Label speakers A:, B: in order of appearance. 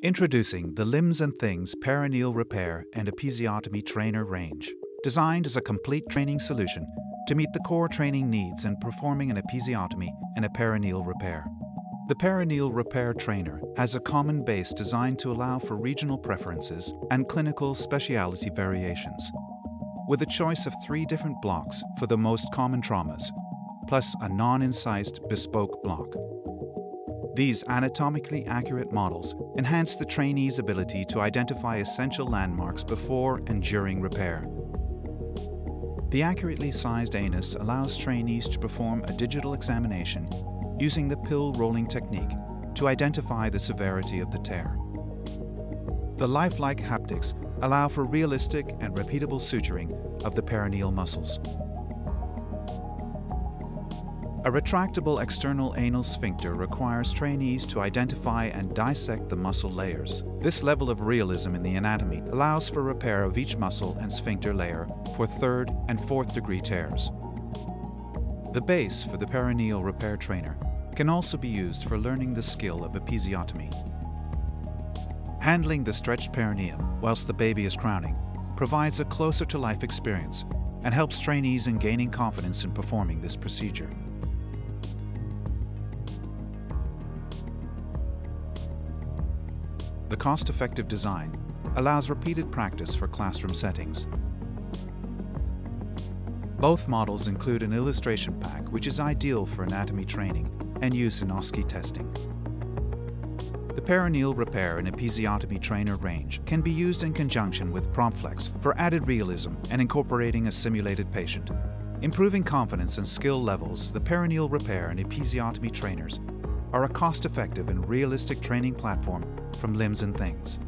A: Introducing the Limbs and Things Perineal Repair and Episiotomy Trainer range, designed as a complete training solution to meet the core training needs in performing an episiotomy and a perineal repair. The Perineal Repair Trainer has a common base designed to allow for regional preferences and clinical speciality variations, with a choice of three different blocks for the most common traumas, plus a non-incised bespoke block. These anatomically accurate models enhance the trainee's ability to identify essential landmarks before and during repair. The accurately sized anus allows trainees to perform a digital examination using the pill rolling technique to identify the severity of the tear. The lifelike haptics allow for realistic and repeatable suturing of the perineal muscles. A retractable external anal sphincter requires trainees to identify and dissect the muscle layers. This level of realism in the anatomy allows for repair of each muscle and sphincter layer for third and fourth degree tears. The base for the perineal repair trainer can also be used for learning the skill of episiotomy. Handling the stretched perineum whilst the baby is crowning provides a closer to life experience and helps trainees in gaining confidence in performing this procedure. The cost-effective design allows repeated practice for classroom settings. Both models include an illustration pack which is ideal for anatomy training and use in OSCE testing. The perineal repair and episiotomy trainer range can be used in conjunction with PromptFlex for added realism and incorporating a simulated patient. Improving confidence and skill levels, the perineal repair and episiotomy trainers are a cost-effective and realistic training platform from Limbs and Things.